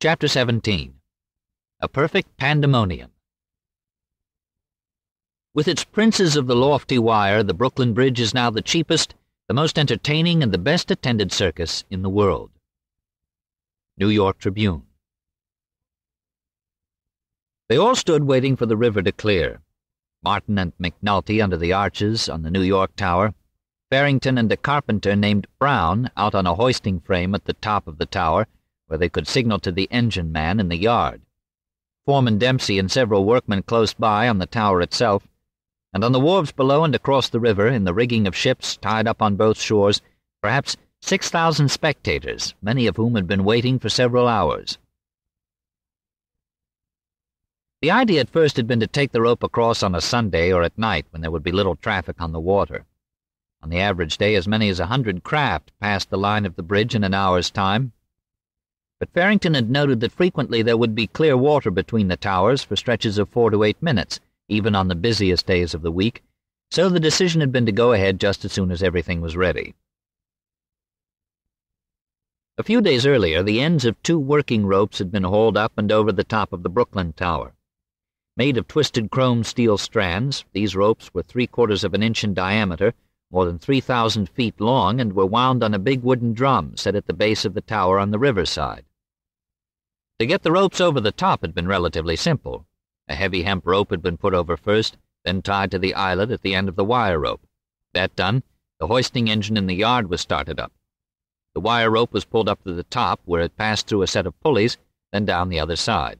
Chapter 17 A Perfect Pandemonium With its princes of the lofty wire, the Brooklyn Bridge is now the cheapest, the most entertaining, and the best attended circus in the world. New York Tribune. They all stood waiting for the river to clear. Martin and McNulty under the arches on the New York Tower, Farrington and a carpenter named Brown out on a hoisting frame at the top of the tower, where they could signal to the engine man in the yard. Foreman Dempsey and several workmen close by on the tower itself, and on the wharves below and across the river, in the rigging of ships tied up on both shores, perhaps six thousand spectators, many of whom had been waiting for several hours. The idea at first had been to take the rope across on a Sunday or at night when there would be little traffic on the water. On the average day, as many as a hundred craft passed the line of the bridge in an hour's time, but Farrington had noted that frequently there would be clear water between the towers for stretches of four to eight minutes, even on the busiest days of the week, so the decision had been to go ahead just as soon as everything was ready. A few days earlier, the ends of two working ropes had been hauled up and over the top of the Brooklyn Tower. Made of twisted chrome steel strands, these ropes were three quarters of an inch in diameter, more than 3,000 feet long, and were wound on a big wooden drum set at the base of the tower on the riverside. To get the ropes over the top had been relatively simple. A heavy hemp rope had been put over first, then tied to the eyelet at the end of the wire rope. That done, the hoisting engine in the yard was started up. The wire rope was pulled up to the top, where it passed through a set of pulleys, then down the other side.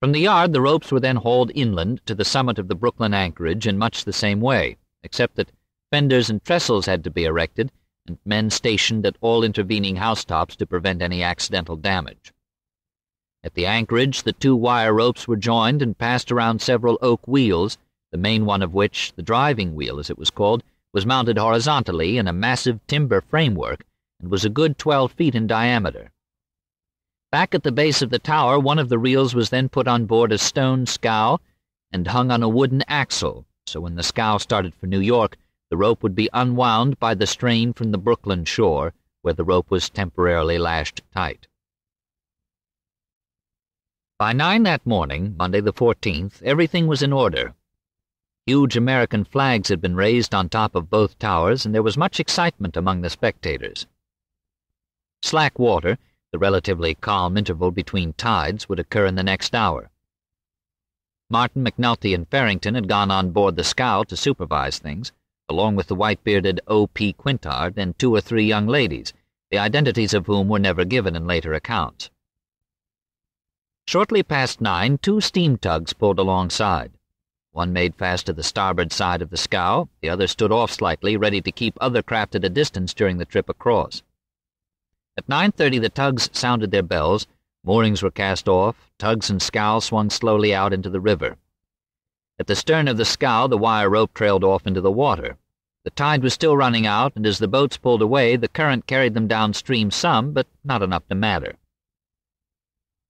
From the yard, the ropes were then hauled inland to the summit of the Brooklyn anchorage in much the same way, except that fenders and trestles had to be erected, and men stationed at all intervening housetops to prevent any accidental damage. At the anchorage, the two wire ropes were joined and passed around several oak wheels, the main one of which, the driving wheel as it was called, was mounted horizontally in a massive timber framework and was a good twelve feet in diameter. Back at the base of the tower, one of the reels was then put on board a stone scow and hung on a wooden axle, so when the scow started for New York, the rope would be unwound by the strain from the Brooklyn shore, where the rope was temporarily lashed tight. By nine that morning, Monday the 14th, everything was in order. Huge American flags had been raised on top of both towers, and there was much excitement among the spectators. Slack water, the relatively calm interval between tides, would occur in the next hour. Martin, McNulty, and Farrington had gone on board the scow to supervise things, along with the white-bearded O.P. Quintard and two or three young ladies, the identities of whom were never given in later accounts. Shortly past nine, two steam tugs pulled alongside. One made fast to the starboard side of the scow, the other stood off slightly, ready to keep other craft at a distance during the trip across. At 9.30 the tugs sounded their bells, moorings were cast off, tugs and scow swung slowly out into the river. At the stern of the scow the wire rope trailed off into the water. The tide was still running out, and as the boats pulled away, the current carried them downstream some, but not enough to matter.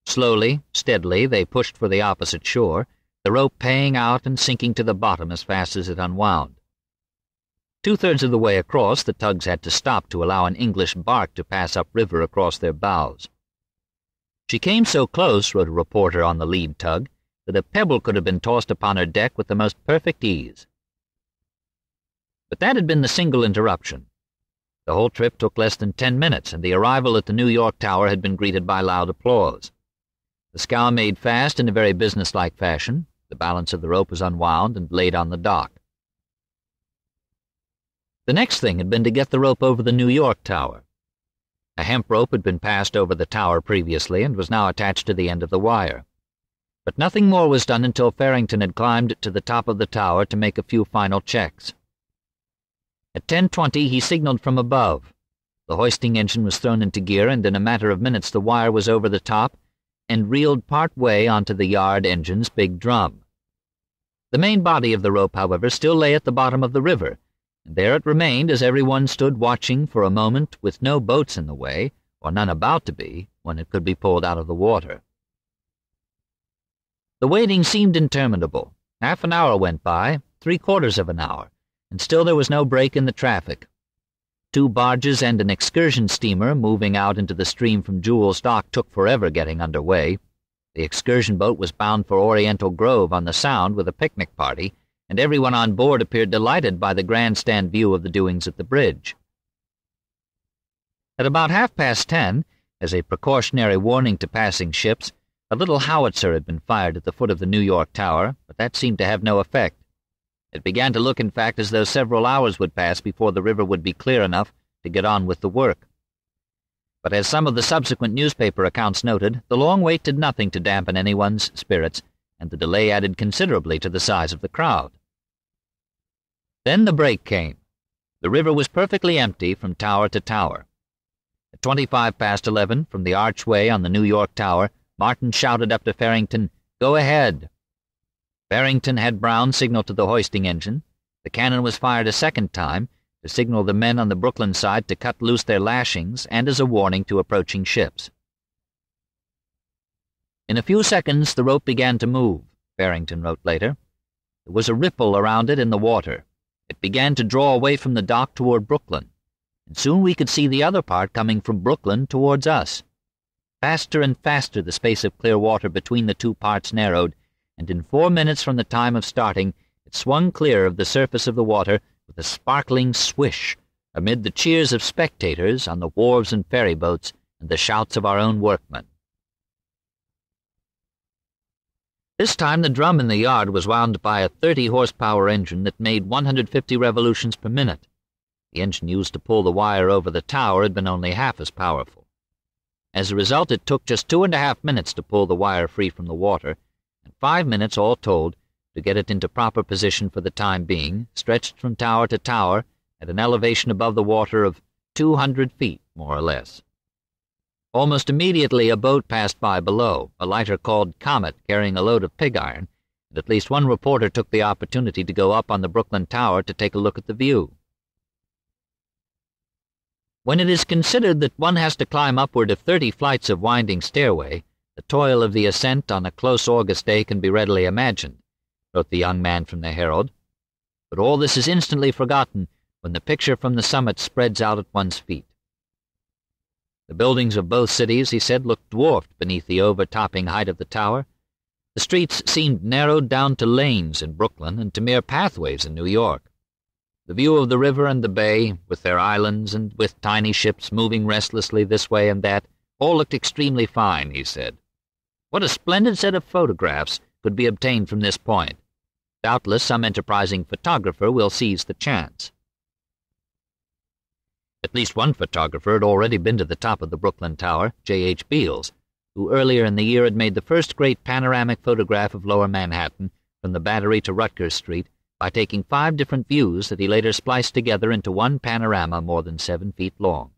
Slowly, steadily, they pushed for the opposite shore, the rope paying out and sinking to the bottom as fast as it unwound. Two-thirds of the way across, the tugs had to stop to allow an English bark to pass upriver across their bows. She came so close, wrote a reporter on the lead tug, that a pebble could have been tossed upon her deck with the most perfect ease. But that had been the single interruption. The whole trip took less than ten minutes, and the arrival at the New York Tower had been greeted by loud applause. The scow made fast in a very businesslike fashion. The balance of the rope was unwound and laid on the dock. The next thing had been to get the rope over the New York Tower. A hemp rope had been passed over the tower previously and was now attached to the end of the wire. But nothing more was done until Farrington had climbed to the top of the tower to make a few final checks. At 10.20 he signaled from above. The hoisting engine was thrown into gear, and in a matter of minutes the wire was over the top and reeled part way onto the yard engine's big drum. The main body of the rope, however, still lay at the bottom of the river, and there it remained as everyone stood watching for a moment with no boats in the way, or none about to be, when it could be pulled out of the water. The waiting seemed interminable. Half an hour went by, three quarters of an hour, and still there was no break in the traffic. Two barges and an excursion steamer moving out into the stream from Jewel's dock took forever getting under way. The excursion boat was bound for Oriental Grove on the Sound with a picnic party, and everyone on board appeared delighted by the grandstand view of the doings at the bridge. At about half past ten, as a precautionary warning to passing ships, a little howitzer had been fired at the foot of the New York Tower, but that seemed to have no effect. It began to look, in fact, as though several hours would pass before the river would be clear enough to get on with the work. But as some of the subsequent newspaper accounts noted, the long wait did nothing to dampen anyone's spirits, and the delay added considerably to the size of the crowd. Then the break came. The river was perfectly empty from tower to tower. At twenty-five past eleven, from the archway on the New York Tower, Martin shouted up to Farrington, Go ahead! Farrington had Brown signal to the hoisting engine. The cannon was fired a second time to signal the men on the Brooklyn side to cut loose their lashings and as a warning to approaching ships. In a few seconds the rope began to move, Farrington wrote later. There was a ripple around it in the water. It began to draw away from the dock toward Brooklyn, and soon we could see the other part coming from Brooklyn towards us. Faster and faster the space of clear water between the two parts narrowed, and in four minutes from the time of starting, it swung clear of the surface of the water with a sparkling swish, amid the cheers of spectators on the wharves and ferry boats and the shouts of our own workmen. This time the drum in the yard was wound by a 30 horsepower engine that made 150 revolutions per minute. The engine used to pull the wire over the tower had been only half as powerful. As a result, it took just two and a half minutes to pull the wire free from the water, five minutes all told to get it into proper position for the time being, stretched from tower to tower at an elevation above the water of 200 feet, more or less. Almost immediately a boat passed by below, a lighter called Comet carrying a load of pig iron, and at least one reporter took the opportunity to go up on the Brooklyn Tower to take a look at the view. When it is considered that one has to climb upward of thirty flights of winding stairway, the toil of the ascent on a close August day can be readily imagined, wrote the young man from the Herald. But all this is instantly forgotten when the picture from the summit spreads out at one's feet. The buildings of both cities, he said, looked dwarfed beneath the overtopping height of the tower. The streets seemed narrowed down to lanes in Brooklyn and to mere pathways in New York. The view of the river and the bay, with their islands and with tiny ships moving restlessly this way and that, all looked extremely fine, he said. What a splendid set of photographs could be obtained from this point. Doubtless some enterprising photographer will seize the chance. At least one photographer had already been to the top of the Brooklyn Tower, J. H. Beals, who earlier in the year had made the first great panoramic photograph of lower Manhattan from the Battery to Rutgers Street by taking five different views that he later spliced together into one panorama more than seven feet long.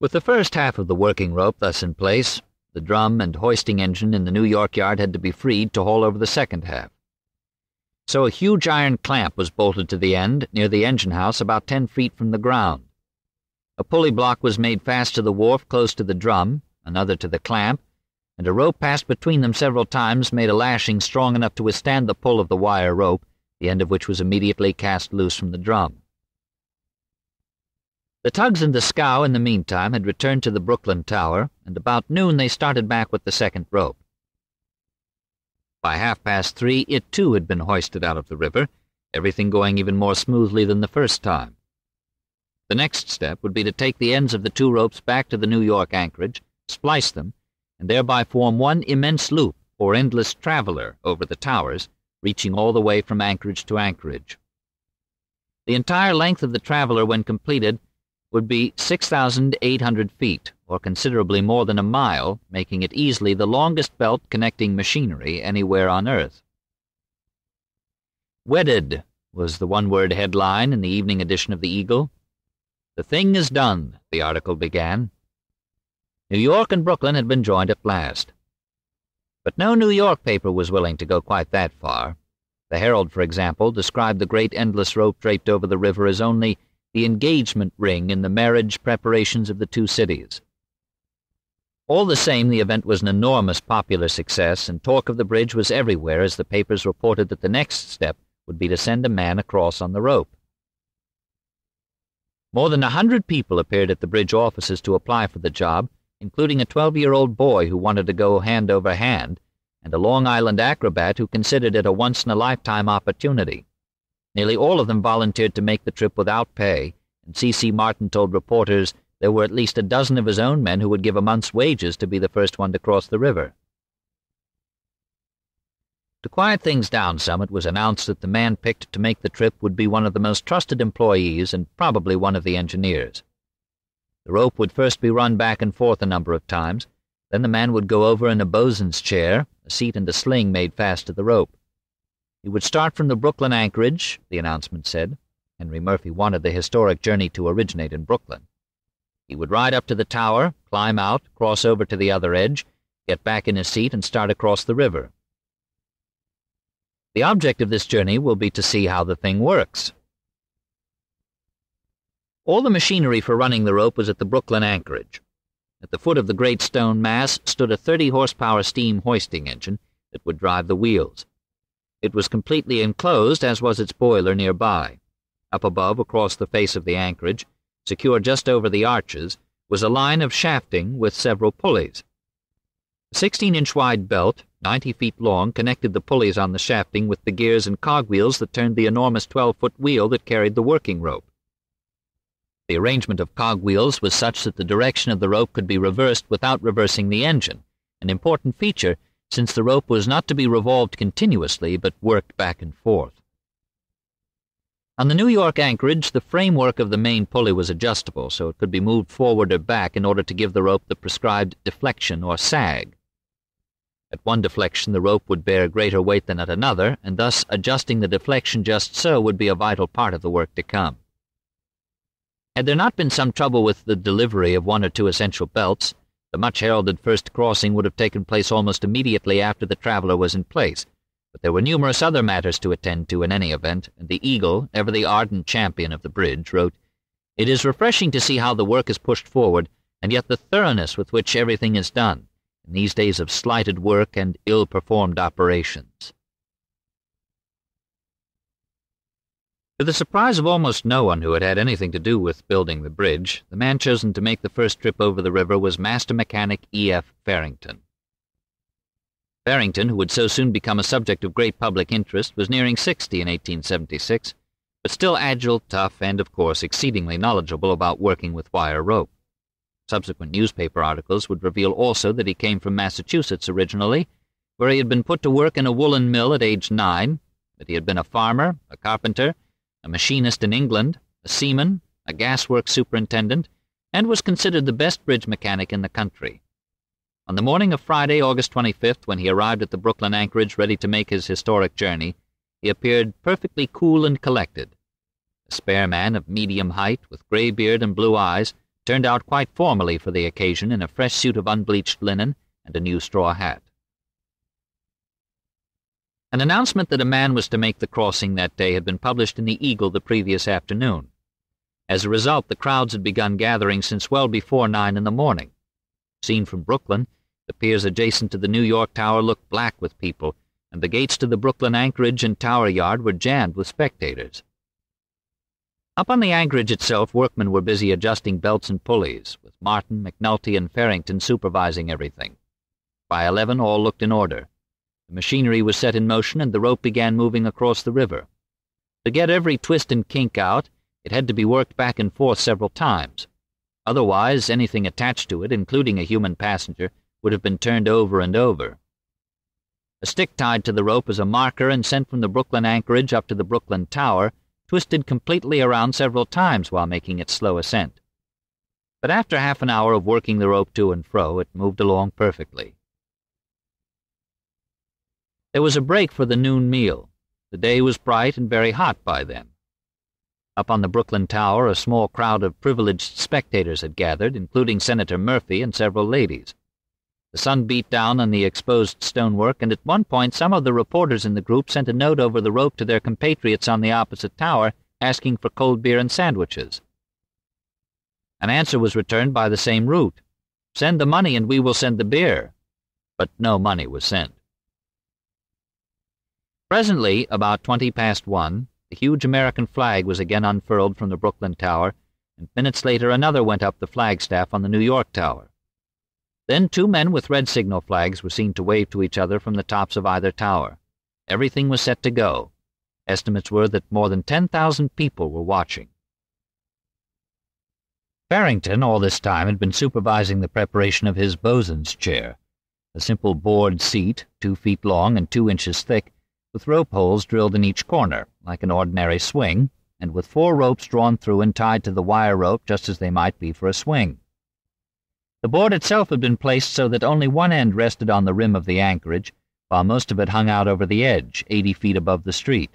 With the first half of the working rope thus in place, the drum and hoisting engine in the New York yard had to be freed to haul over the second half. So a huge iron clamp was bolted to the end near the engine house about ten feet from the ground. A pulley block was made fast to the wharf close to the drum, another to the clamp, and a rope passed between them several times made a lashing strong enough to withstand the pull of the wire rope, the end of which was immediately cast loose from the drum. The tugs and the scow, in the meantime, had returned to the Brooklyn Tower, and about noon they started back with the second rope. By half past three, it too had been hoisted out of the river, everything going even more smoothly than the first time. The next step would be to take the ends of the two ropes back to the New York anchorage, splice them, and thereby form one immense loop, or endless traveler, over the towers, reaching all the way from anchorage to anchorage. The entire length of the traveler, when completed, would be 6,800 feet, or considerably more than a mile, making it easily the longest belt connecting machinery anywhere on Earth. Wedded was the one word headline in the evening edition of the Eagle. The thing is done, the article began. New York and Brooklyn had been joined at last. But no New York paper was willing to go quite that far. The Herald, for example, described the great endless rope draped over the river as only the engagement ring in the marriage preparations of the two cities. All the same, the event was an enormous popular success, and talk of the bridge was everywhere as the papers reported that the next step would be to send a man across on the rope. More than a hundred people appeared at the bridge offices to apply for the job, including a 12-year-old boy who wanted to go hand over hand, and a Long Island acrobat who considered it a once-in-a-lifetime opportunity. Nearly all of them volunteered to make the trip without pay, and C.C. Martin told reporters there were at least a dozen of his own men who would give a month's wages to be the first one to cross the river. To quiet things down some, it was announced that the man picked to make the trip would be one of the most trusted employees and probably one of the engineers. The rope would first be run back and forth a number of times, then the man would go over in a bosun's chair, a seat and a sling made fast to the rope. He would start from the Brooklyn anchorage, the announcement said. Henry Murphy wanted the historic journey to originate in Brooklyn. He would ride up to the tower, climb out, cross over to the other edge, get back in his seat, and start across the river. The object of this journey will be to see how the thing works. All the machinery for running the rope was at the Brooklyn anchorage. At the foot of the great stone mass stood a 30 horsepower steam hoisting engine that would drive the wheels. It was completely enclosed, as was its boiler nearby. Up above, across the face of the anchorage, secured just over the arches, was a line of shafting with several pulleys. A 16 inch wide belt, 90 feet long, connected the pulleys on the shafting with the gears and cogwheels that turned the enormous 12 foot wheel that carried the working rope. The arrangement of cogwheels was such that the direction of the rope could be reversed without reversing the engine, an important feature since the rope was not to be revolved continuously but worked back and forth. On the New York anchorage, the framework of the main pulley was adjustable so it could be moved forward or back in order to give the rope the prescribed deflection or sag. At one deflection, the rope would bear greater weight than at another, and thus adjusting the deflection just so would be a vital part of the work to come. Had there not been some trouble with the delivery of one or two essential belts, the much heralded first crossing would have taken place almost immediately after the traveler was in place. But there were numerous other matters to attend to in any event, and the Eagle, ever the ardent champion of the bridge, wrote, It is refreshing to see how the work is pushed forward, and yet the thoroughness with which everything is done in these days of slighted work and ill-performed operations. To the surprise of almost no one who had had anything to do with building the bridge, the man chosen to make the first trip over the river was master mechanic E.F. Farrington. Farrington, who would so soon become a subject of great public interest, was nearing sixty in 1876, but still agile, tough, and, of course, exceedingly knowledgeable about working with wire rope. Subsequent newspaper articles would reveal also that he came from Massachusetts originally, where he had been put to work in a woolen mill at age nine, that he had been a farmer, a carpenter, a machinist in England, a seaman, a gasworks superintendent, and was considered the best bridge mechanic in the country. On the morning of Friday, August 25th, when he arrived at the Brooklyn anchorage ready to make his historic journey, he appeared perfectly cool and collected. A spare man of medium height, with grey beard and blue eyes, turned out quite formally for the occasion in a fresh suit of unbleached linen and a new straw hat. An announcement that a man was to make the crossing that day had been published in the Eagle the previous afternoon. As a result, the crowds had begun gathering since well before nine in the morning. Seen from Brooklyn, the piers adjacent to the New York Tower looked black with people, and the gates to the Brooklyn anchorage and tower yard were jammed with spectators. Up on the anchorage itself, workmen were busy adjusting belts and pulleys, with Martin, McNulty, and Farrington supervising everything. By eleven, all looked in order. The machinery was set in motion, and the rope began moving across the river. To get every twist and kink out, it had to be worked back and forth several times. Otherwise, anything attached to it, including a human passenger, would have been turned over and over. A stick tied to the rope as a marker and sent from the Brooklyn anchorage up to the Brooklyn Tower twisted completely around several times while making its slow ascent. But after half an hour of working the rope to and fro, it moved along perfectly. There was a break for the noon meal. The day was bright and very hot by then. Up on the Brooklyn Tower, a small crowd of privileged spectators had gathered, including Senator Murphy and several ladies. The sun beat down on the exposed stonework, and at one point some of the reporters in the group sent a note over the rope to their compatriots on the opposite tower asking for cold beer and sandwiches. An answer was returned by the same route. Send the money and we will send the beer. But no money was sent. Presently, about twenty past one, the huge American flag was again unfurled from the Brooklyn Tower, and minutes later another went up the flagstaff on the New York Tower. Then two men with red signal flags were seen to wave to each other from the tops of either tower. Everything was set to go. Estimates were that more than 10,000 people were watching. Farrington, all this time, had been supervising the preparation of his bosun's chair, a simple board seat, two feet long and two inches thick, with rope holes drilled in each corner, like an ordinary swing, and with four ropes drawn through and tied to the wire rope just as they might be for a swing. The board itself had been placed so that only one end rested on the rim of the anchorage, while most of it hung out over the edge, eighty feet above the street.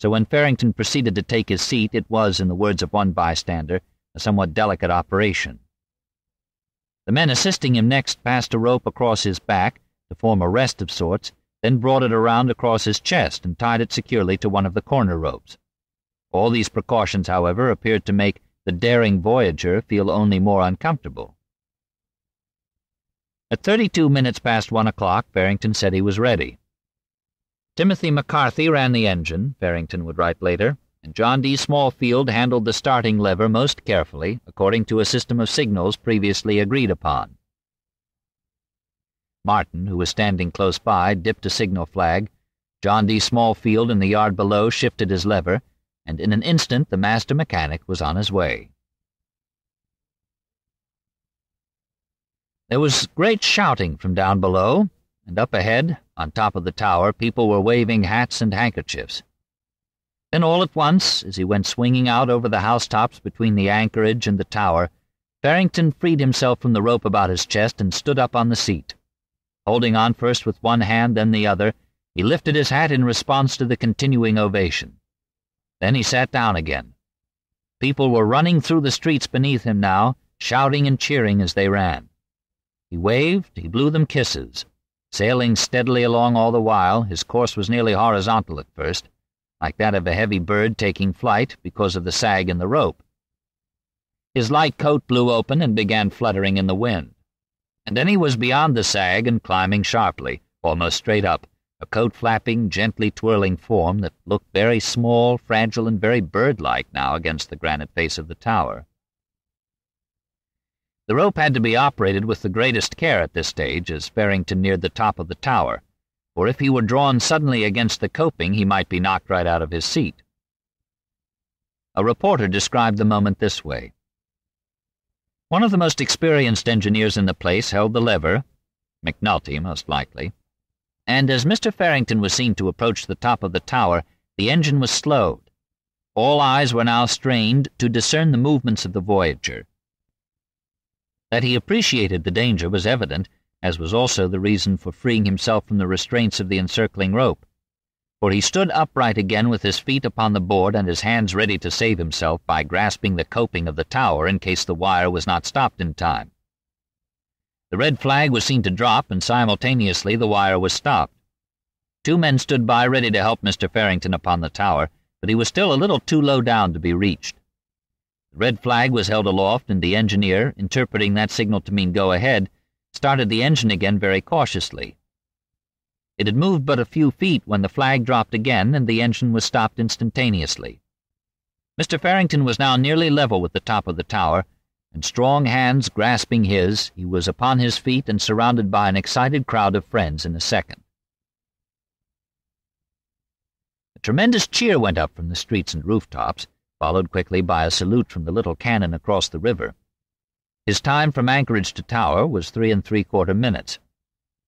So when Farrington proceeded to take his seat, it was, in the words of one bystander, a somewhat delicate operation. The men assisting him next passed a rope across his back to form a rest of sorts, then brought it around across his chest and tied it securely to one of the corner ropes. All these precautions, however, appeared to make the daring voyager feel only more uncomfortable. At thirty-two minutes past one o'clock, Farrington said he was ready. Timothy McCarthy ran the engine, Farrington would write later, and John D. Smallfield handled the starting lever most carefully, according to a system of signals previously agreed upon. Martin, who was standing close by, dipped a signal flag. John D. Smallfield in the yard below shifted his lever, and in an instant the master mechanic was on his way. There was great shouting from down below, and up ahead, on top of the tower, people were waving hats and handkerchiefs. Then all at once, as he went swinging out over the housetops between the anchorage and the tower, Farrington freed himself from the rope about his chest and stood up on the seat. Holding on first with one hand, then the other, he lifted his hat in response to the continuing ovation. Then he sat down again. People were running through the streets beneath him now, shouting and cheering as they ran. He waved, he blew them kisses. Sailing steadily along all the while, his course was nearly horizontal at first, like that of a heavy bird taking flight because of the sag in the rope. His light coat blew open and began fluttering in the wind and then he was beyond the sag and climbing sharply, almost straight up, a coat-flapping, gently twirling form that looked very small, fragile, and very bird-like now against the granite face of the tower. The rope had to be operated with the greatest care at this stage as Farrington neared the top of the tower, for if he were drawn suddenly against the coping he might be knocked right out of his seat. A reporter described the moment this way. One of the most experienced engineers in the place held the lever, McNulty most likely, and as Mr. Farrington was seen to approach the top of the tower, the engine was slowed. All eyes were now strained to discern the movements of the Voyager. That he appreciated the danger was evident, as was also the reason for freeing himself from the restraints of the encircling rope for he stood upright again with his feet upon the board and his hands ready to save himself by grasping the coping of the tower in case the wire was not stopped in time. The red flag was seen to drop, and simultaneously the wire was stopped. Two men stood by ready to help Mr. Farrington upon the tower, but he was still a little too low down to be reached. The red flag was held aloft, and the engineer, interpreting that signal to mean go ahead, started the engine again very cautiously, it had moved but a few feet when the flag dropped again and the engine was stopped instantaneously. Mr. Farrington was now nearly level with the top of the tower, and strong hands grasping his, he was upon his feet and surrounded by an excited crowd of friends in a second. A tremendous cheer went up from the streets and rooftops, followed quickly by a salute from the little cannon across the river. His time from anchorage to tower was three and three-quarter minutes.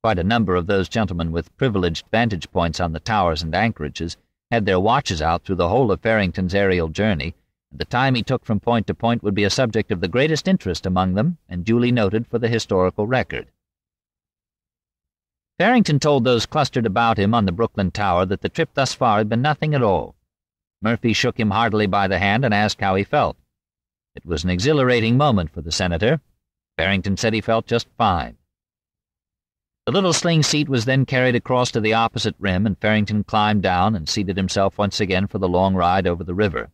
Quite a number of those gentlemen with privileged vantage points on the towers and anchorages had their watches out through the whole of Farrington's aerial journey, and the time he took from point to point would be a subject of the greatest interest among them and duly noted for the historical record. Farrington told those clustered about him on the Brooklyn Tower that the trip thus far had been nothing at all. Murphy shook him heartily by the hand and asked how he felt. It was an exhilarating moment for the senator. Farrington said he felt just fine. The little sling seat was then carried across to the opposite rim, and Farrington climbed down and seated himself once again for the long ride over the river.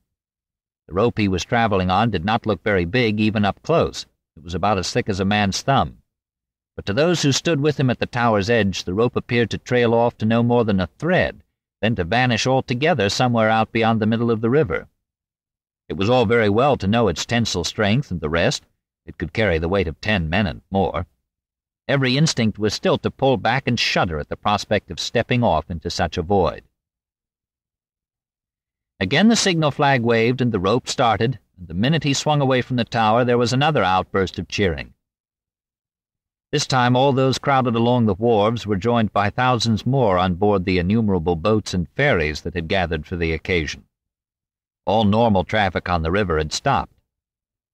The rope he was traveling on did not look very big even up close. It was about as thick as a man's thumb. But to those who stood with him at the tower's edge, the rope appeared to trail off to no more than a thread, then to vanish altogether somewhere out beyond the middle of the river. It was all very well to know its tensile strength and the rest. It could carry the weight of ten men and more. Every instinct was still to pull back and shudder at the prospect of stepping off into such a void. Again the signal flag waved and the rope started, and the minute he swung away from the tower there was another outburst of cheering. This time all those crowded along the wharves were joined by thousands more on board the innumerable boats and ferries that had gathered for the occasion. All normal traffic on the river had stopped.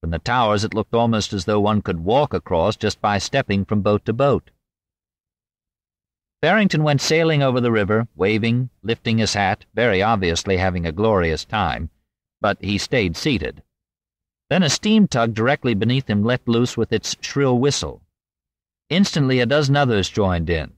From the towers it looked almost as though one could walk across just by stepping from boat to boat. Farrington went sailing over the river, waving, lifting his hat, very obviously having a glorious time, but he stayed seated. Then a steam tug directly beneath him let loose with its shrill whistle. Instantly a dozen others joined in.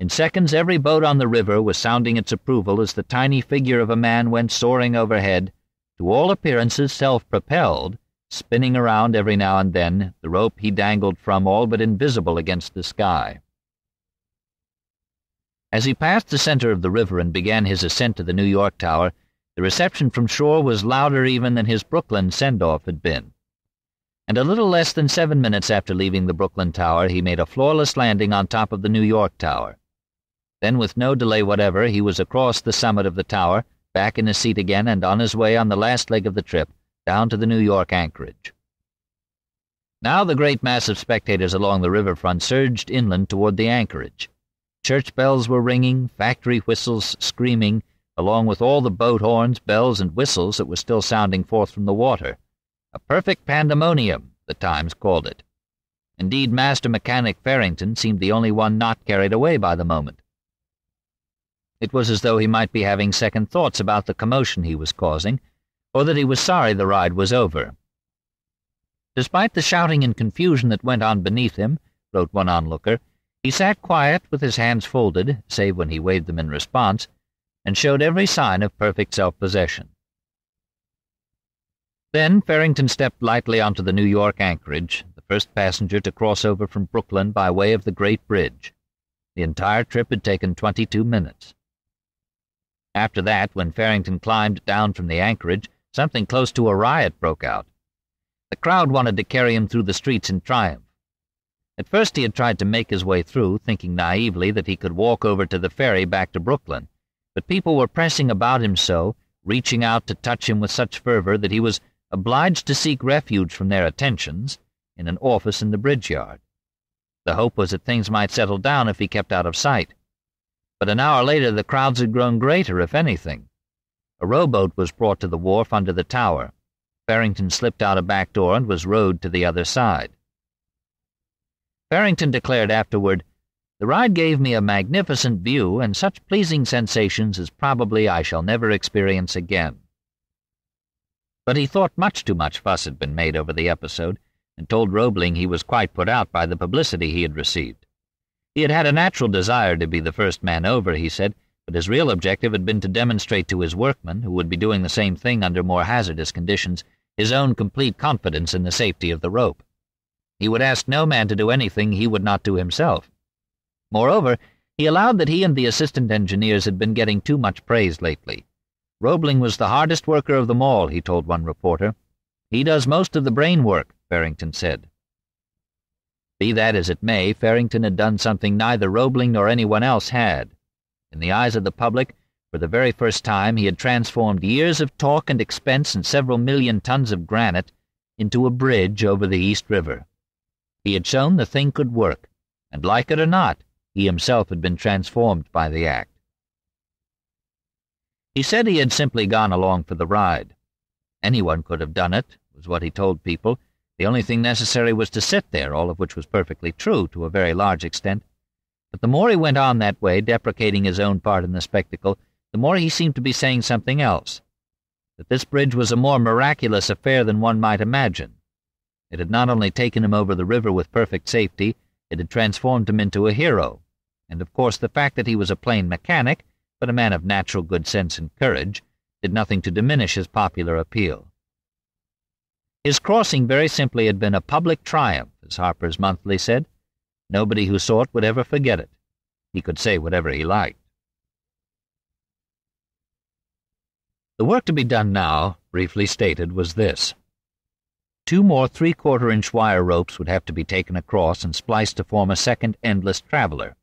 In seconds every boat on the river was sounding its approval as the tiny figure of a man went soaring overhead, to all appearances self-propelled, spinning around every now and then, the rope he dangled from all but invisible against the sky. As he passed the center of the river and began his ascent to the New York Tower, the reception from shore was louder even than his Brooklyn send-off had been. And a little less than seven minutes after leaving the Brooklyn Tower, he made a flawless landing on top of the New York Tower. Then, with no delay whatever, he was across the summit of the tower, back in his seat again, and on his way on the last leg of the trip, down to the New York anchorage. Now the great mass of spectators along the riverfront surged inland toward the anchorage. Church bells were ringing, factory whistles screaming, along with all the boat horns, bells, and whistles that were still sounding forth from the water. A perfect pandemonium, the Times called it. Indeed, Master Mechanic Farrington seemed the only one not carried away by the moment. It was as though he might be having second thoughts about the commotion he was causing, or that he was sorry the ride was over. Despite the shouting and confusion that went on beneath him, wrote one onlooker, he sat quiet with his hands folded, save when he waved them in response, and showed every sign of perfect self-possession. Then Farrington stepped lightly onto the New York anchorage, the first passenger to cross over from Brooklyn by way of the Great Bridge. The entire trip had taken twenty-two minutes. After that, when Farrington climbed down from the anchorage, something close to a riot broke out. The crowd wanted to carry him through the streets in triumph. At first he had tried to make his way through, thinking naively that he could walk over to the ferry back to Brooklyn, but people were pressing about him so, reaching out to touch him with such fervor that he was obliged to seek refuge from their attentions in an office in the bridge yard. The hope was that things might settle down if he kept out of sight. But an hour later the crowds had grown greater, if anything. A rowboat was brought to the wharf under the tower. Farrington slipped out a back door and was rowed to the other side. Farrington declared afterward, The ride gave me a magnificent view and such pleasing sensations as probably I shall never experience again. But he thought much too much fuss had been made over the episode, and told Roebling he was quite put out by the publicity he had received. He had had a natural desire to be the first man over, he said, but his real objective had been to demonstrate to his workmen, who would be doing the same thing under more hazardous conditions, his own complete confidence in the safety of the rope. He would ask no man to do anything he would not do himself. Moreover, he allowed that he and the assistant engineers had been getting too much praise lately. Roebling was the hardest worker of them all, he told one reporter. He does most of the brain work, Farrington said. Be that as it may, Farrington had done something neither Roebling nor anyone else had. In the eyes of the public, for the very first time, he had transformed years of talk and expense and several million tons of granite into a bridge over the East River. He had shown the thing could work, and like it or not, he himself had been transformed by the act. He said he had simply gone along for the ride. Anyone could have done it, was what he told people. The only thing necessary was to sit there, all of which was perfectly true to a very large extent. But the more he went on that way, deprecating his own part in the spectacle, the more he seemed to be saying something else. That this bridge was a more miraculous affair than one might imagine it had not only taken him over the river with perfect safety, it had transformed him into a hero, and of course the fact that he was a plain mechanic, but a man of natural good sense and courage, did nothing to diminish his popular appeal. His crossing very simply had been a public triumph, as Harper's Monthly said. Nobody who saw it would ever forget it. He could say whatever he liked. The work to be done now briefly stated, was this. Two more three-quarter inch wire ropes would have to be taken across and spliced to form a second endless traveler.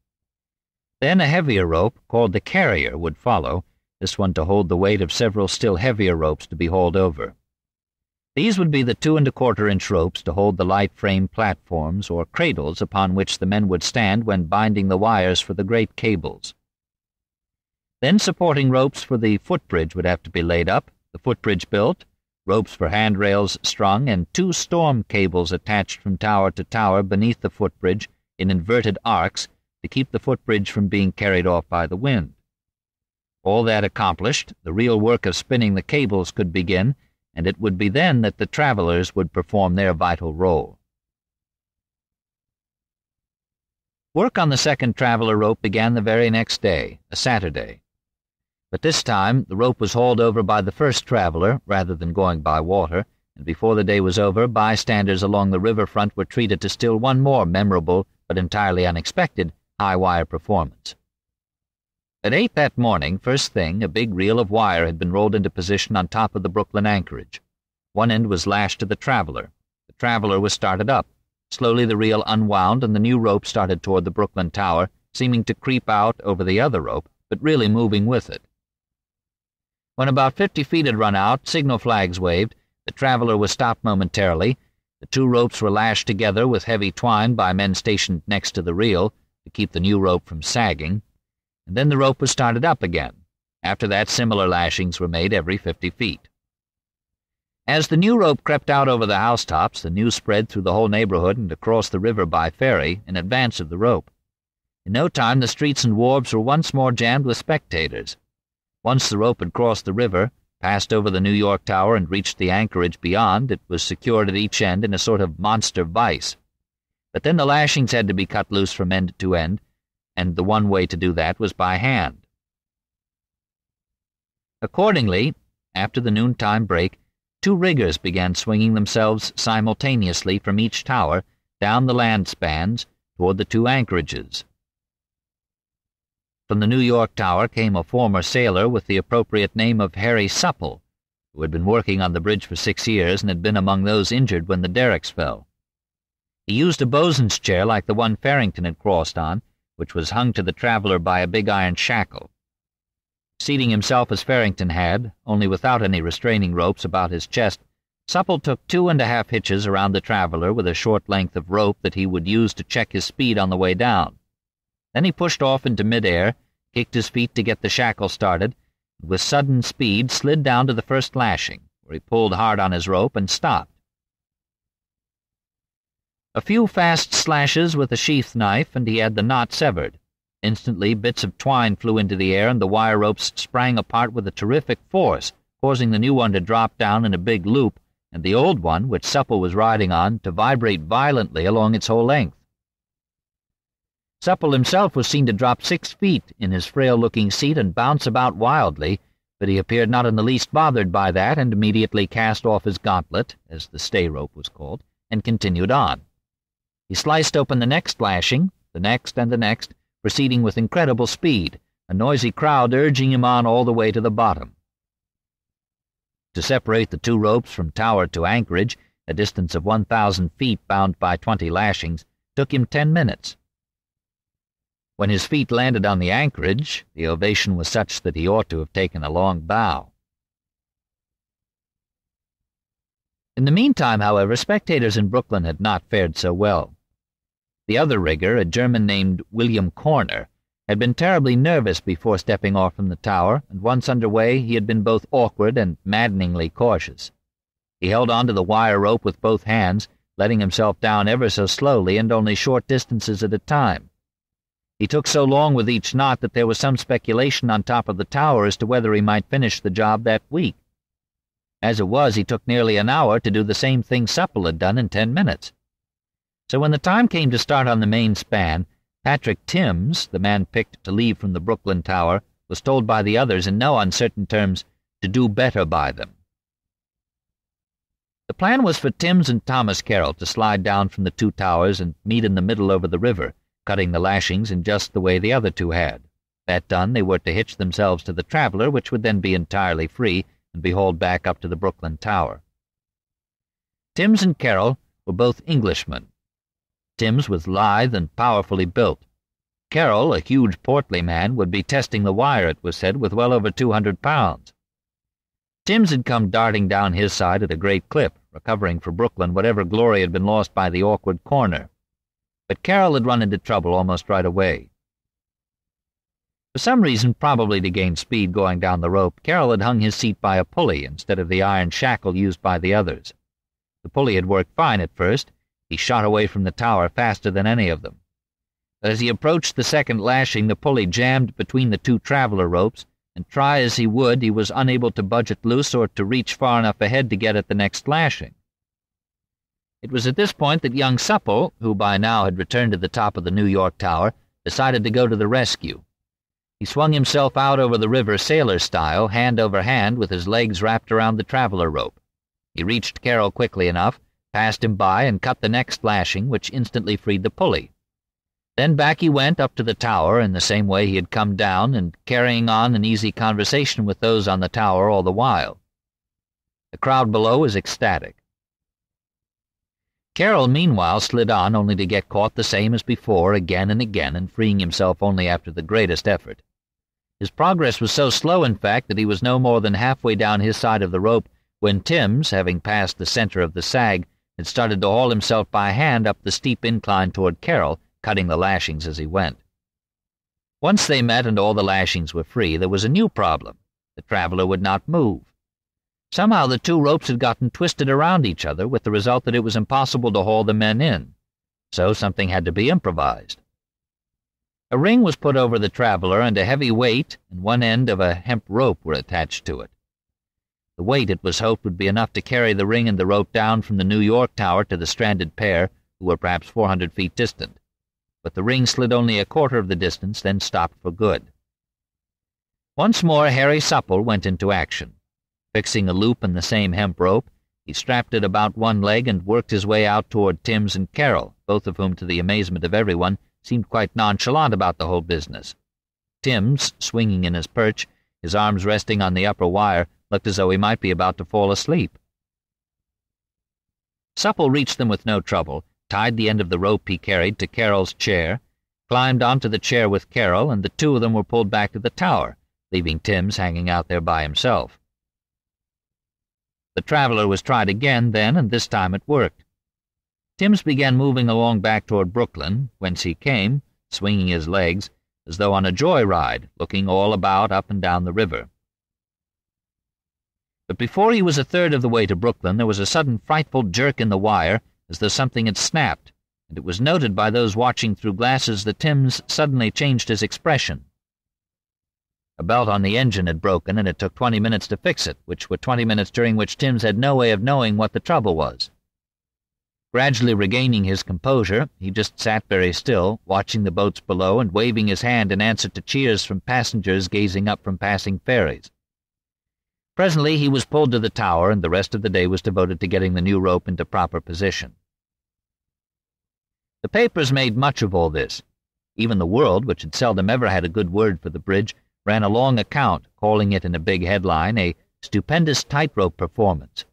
Then a heavier rope, called the carrier, would follow, this one to hold the weight of several still heavier ropes to be hauled over. These would be the two and a quarter inch ropes to hold the light frame platforms or cradles upon which the men would stand when binding the wires for the great cables. Then supporting ropes for the footbridge would have to be laid up, the footbridge built, ropes for handrails strung, and two storm cables attached from tower to tower beneath the footbridge in inverted arcs to keep the footbridge from being carried off by the wind. All that accomplished, the real work of spinning the cables could begin, and it would be then that the travelers would perform their vital role. Work on the second traveler rope began the very next day, a Saturday. But this time the rope was hauled over by the first traveler rather than going by water, and before the day was over, bystanders along the river front were treated to still one more memorable but entirely unexpected high wire performance. At eight that morning, first thing, a big reel of wire had been rolled into position on top of the Brooklyn anchorage. One end was lashed to the traveler. The traveler was started up. Slowly the reel unwound, and the new rope started toward the Brooklyn Tower, seeming to creep out over the other rope, but really moving with it. When about fifty feet had run out, signal flags waved, the traveler was stopped momentarily, the two ropes were lashed together with heavy twine by men stationed next to the reel to keep the new rope from sagging and then the rope was started up again. After that, similar lashings were made every fifty feet. As the new rope crept out over the housetops, the news spread through the whole neighborhood and across the river by ferry in advance of the rope. In no time, the streets and wharves were once more jammed with spectators. Once the rope had crossed the river, passed over the New York Tower, and reached the anchorage beyond, it was secured at each end in a sort of monster vice. But then the lashings had to be cut loose from end to end, and the one way to do that was by hand. Accordingly, after the noontime break, two riggers began swinging themselves simultaneously from each tower down the land spans toward the two anchorages. From the New York Tower came a former sailor with the appropriate name of Harry Supple, who had been working on the bridge for six years and had been among those injured when the derricks fell. He used a bosun's chair like the one Farrington had crossed on, which was hung to the traveler by a big iron shackle. Seating himself as Farrington had, only without any restraining ropes about his chest, Supple took two and a half hitches around the traveler with a short length of rope that he would use to check his speed on the way down. Then he pushed off into midair, kicked his feet to get the shackle started, and with sudden speed slid down to the first lashing, where he pulled hard on his rope and stopped. A few fast slashes with a sheath knife, and he had the knot severed. Instantly, bits of twine flew into the air, and the wire ropes sprang apart with a terrific force, causing the new one to drop down in a big loop, and the old one, which Supple was riding on, to vibrate violently along its whole length. Supple himself was seen to drop six feet in his frail-looking seat and bounce about wildly, but he appeared not in the least bothered by that, and immediately cast off his gauntlet, as the stay rope was called, and continued on. He sliced open the next lashing, the next and the next, proceeding with incredible speed, a noisy crowd urging him on all the way to the bottom. To separate the two ropes from tower to anchorage, a distance of 1,000 feet bound by 20 lashings, took him ten minutes. When his feet landed on the anchorage, the ovation was such that he ought to have taken a long bow. In the meantime, however, spectators in Brooklyn had not fared so well. The other rigger, a German named William Corner, had been terribly nervous before stepping off from the tower, and once under way he had been both awkward and maddeningly cautious. He held on to the wire rope with both hands, letting himself down ever so slowly and only short distances at a time. He took so long with each knot that there was some speculation on top of the tower as to whether he might finish the job that week. As it was, he took nearly an hour to do the same thing Supple had done in ten minutes. So when the time came to start on the main span, Patrick Timms, the man picked to leave from the Brooklyn Tower, was told by the others in no uncertain terms to do better by them. The plan was for Timms and Thomas Carroll to slide down from the two towers and meet in the middle over the river, cutting the lashings in just the way the other two had. That done, they were to hitch themselves to the traveler, which would then be entirely free, and be hauled back up to the Brooklyn Tower. Timms and Carroll were both Englishmen. Timms was lithe and powerfully built. Carroll, a huge portly man, would be testing the wire, it was said, with well over two hundred pounds. Timms had come darting down his side at a great clip, recovering for Brooklyn whatever glory had been lost by the awkward corner. But Carroll had run into trouble almost right away. For some reason, probably to gain speed going down the rope, Carroll had hung his seat by a pulley instead of the iron shackle used by the others. The pulley had worked fine at first. He shot away from the tower faster than any of them. But as he approached the second lashing, the pulley jammed between the two traveler ropes, and try as he would, he was unable to budge it loose or to reach far enough ahead to get at the next lashing. It was at this point that young Supple, who by now had returned to the top of the New York Tower, decided to go to the rescue. He swung himself out over the river sailor style, hand over hand, with his legs wrapped around the traveler rope. He reached Carroll quickly enough, passed him by, and cut the next lashing, which instantly freed the pulley. Then back he went up to the tower in the same way he had come down, and carrying on an easy conversation with those on the tower all the while. The crowd below was ecstatic. Carroll meanwhile slid on only to get caught the same as before again and again, and freeing himself only after the greatest effort. His progress was so slow, in fact, that he was no more than halfway down his side of the rope when Timms, having passed the center of the sag, had started to haul himself by hand up the steep incline toward Carroll, cutting the lashings as he went. Once they met and all the lashings were free, there was a new problem. The traveler would not move. Somehow the two ropes had gotten twisted around each other, with the result that it was impossible to haul the men in. So something had to be improvised. A ring was put over the traveler, and a heavy weight and one end of a hemp rope were attached to it. The weight, it was hoped, would be enough to carry the ring and the rope down from the New York Tower to the stranded pair, who were perhaps four hundred feet distant but the ring slid only a quarter of the distance, then stopped for good. Once more Harry Supple went into action. Fixing a loop in the same hemp rope, he strapped it about one leg and worked his way out toward Timms and Carroll, both of whom, to the amazement of everyone, seemed quite nonchalant about the whole business. Timms, swinging in his perch, his arms resting on the upper wire, looked as though he might be about to fall asleep. Supple reached them with no trouble, tied the end of the rope he carried to Carroll's chair, climbed onto the chair with Carroll, and the two of them were pulled back to the tower, leaving Timms hanging out there by himself. The traveler was tried again then, and this time it worked. Timms began moving along back toward Brooklyn, whence he came, swinging his legs, as though on a joy ride, looking all about up and down the river. But before he was a third of the way to Brooklyn, there was a sudden frightful jerk in the wire, as though something had snapped, and it was noted by those watching through glasses that Timms suddenly changed his expression. A belt on the engine had broken, and it took twenty minutes to fix it, which were twenty minutes during which Timms had no way of knowing what the trouble was. Gradually regaining his composure, he just sat very still, watching the boats below and waving his hand in answer to cheers from passengers gazing up from passing ferries. Presently he was pulled to the tower, and the rest of the day was devoted to getting the new rope into proper position. The papers made much of all this. Even the World, which had seldom ever had a good word for the bridge, ran a long account, calling it in a big headline a stupendous tightrope performance.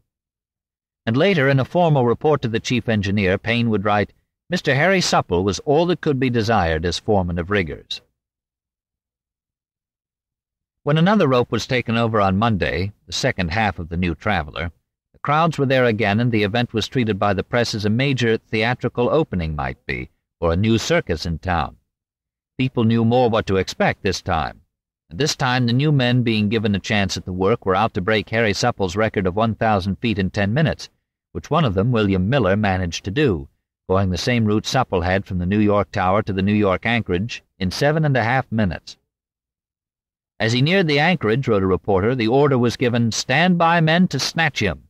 And later, in a formal report to the chief engineer, Payne would write, Mr. Harry Supple was all that could be desired as foreman of riggers. When another rope was taken over on Monday, the second half of the new Traveler, the crowds were there again, and the event was treated by the press as a major theatrical opening might be, or a new circus in town. People knew more what to expect this time. And this time the new men being given a chance at the work were out to break Harry Supple's record of 1,000 feet in ten minutes, which one of them, William Miller, managed to do, going the same route Supple had from the New York Tower to the New York anchorage in seven and a half minutes. As he neared the anchorage, wrote a reporter, the order was given, Stand by, men, to snatch him.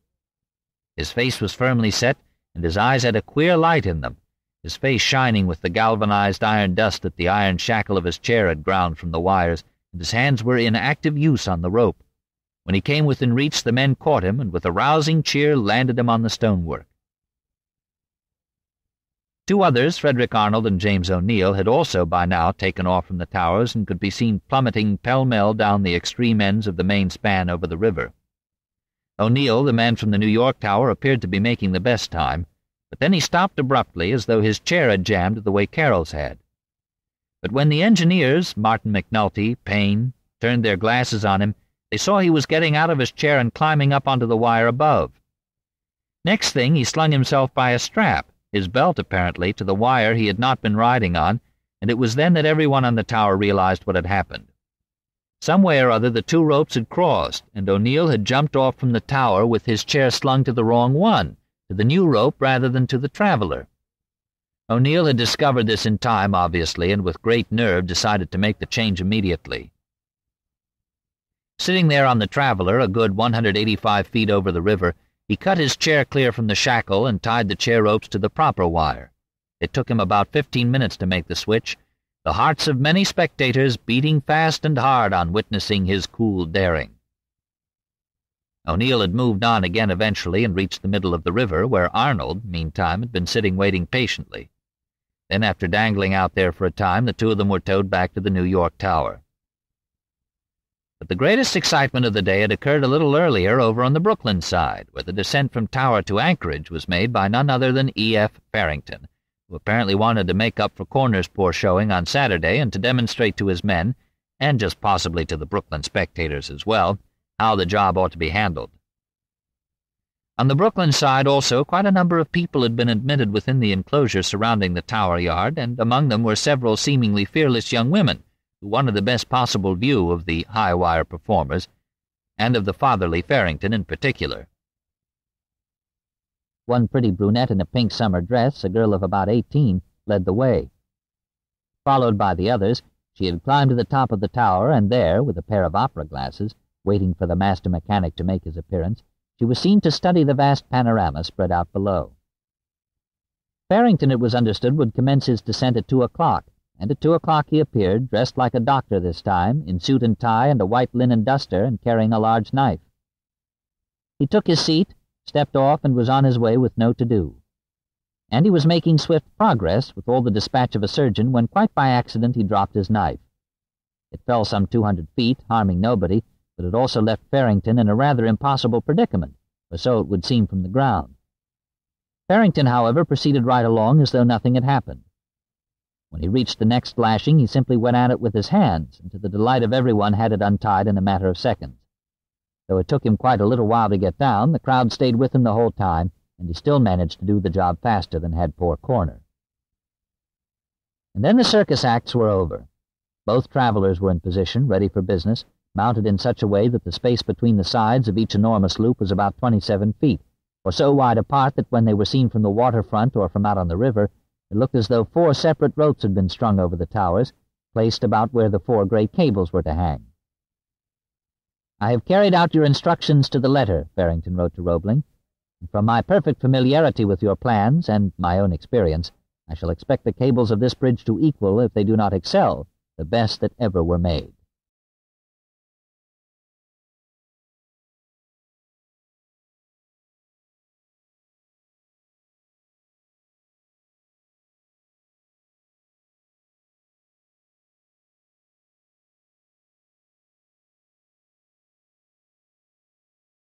His face was firmly set, and his eyes had a queer light in them, his face shining with the galvanized iron dust that the iron shackle of his chair had ground from the wires, and his hands were in active use on the rope. When he came within reach, the men caught him, and with a rousing cheer landed him on the stonework. Two others, Frederick Arnold and James O'Neill, had also by now taken off from the towers and could be seen plummeting pell-mell down the extreme ends of the main span over the river. O'Neill, the man from the New York Tower, appeared to be making the best time, but then he stopped abruptly as though his chair had jammed the way Carroll's had. But when the engineers, Martin McNulty, Payne, turned their glasses on him, they saw he was getting out of his chair and climbing up onto the wire above. Next thing, he slung himself by a strap, his belt apparently, to the wire he had not been riding on, and it was then that everyone on the tower realized what had happened. Some way or other the two ropes had crossed, and O'Neill had jumped off from the tower with his chair slung to the wrong one, to the new rope rather than to the traveler. O'Neill had discovered this in time, obviously, and with great nerve decided to make the change immediately. Sitting there on the traveler, a good 185 feet over the river, he cut his chair clear from the shackle and tied the chair ropes to the proper wire. It took him about fifteen minutes to make the switch, the hearts of many spectators beating fast and hard on witnessing his cool daring. O'Neill had moved on again eventually and reached the middle of the river, where Arnold, meantime, had been sitting waiting patiently. Then, after dangling out there for a time, the two of them were towed back to the New York Tower. But the greatest excitement of the day had occurred a little earlier over on the Brooklyn side, where the descent from Tower to Anchorage was made by none other than E.F. Farrington, who apparently wanted to make up for Corner's poor showing on Saturday and to demonstrate to his men, and just possibly to the Brooklyn spectators as well, how the job ought to be handled. On the Brooklyn side also, quite a number of people had been admitted within the enclosure surrounding the tower yard, and among them were several seemingly fearless young women wanted the best possible view of the high wire performers, and of the fatherly Farrington in particular. One pretty brunette in a pink summer dress, a girl of about eighteen, led the way. Followed by the others, she had climbed to the top of the tower, and there, with a pair of opera glasses, waiting for the master mechanic to make his appearance, she was seen to study the vast panorama spread out below. Farrington, it was understood, would commence his descent at two o'clock, and at two o'clock he appeared, dressed like a doctor this time, in suit and tie and a white linen duster, and carrying a large knife. He took his seat, stepped off and was on his way with no to-do. And he was making swift progress, with all the dispatch of a surgeon, when quite by accident he dropped his knife. It fell some two hundred feet, harming nobody, but it also left Farrington in a rather impossible predicament, for so it would seem from the ground. Farrington, however, proceeded right along as though nothing had happened. When he reached the next lashing, he simply went at it with his hands, and to the delight of everyone had it untied in a matter of seconds. Though it took him quite a little while to get down, the crowd stayed with him the whole time, and he still managed to do the job faster than had poor Corner. And then the circus acts were over. Both travelers were in position, ready for business, mounted in such a way that the space between the sides of each enormous loop was about twenty-seven feet, or so wide apart that when they were seen from the waterfront or from out on the river, it looked as though four separate ropes had been strung over the towers, placed about where the four great cables were to hang. I have carried out your instructions to the letter, Farrington wrote to Roebling. From my perfect familiarity with your plans and my own experience, I shall expect the cables of this bridge to equal, if they do not excel, the best that ever were made.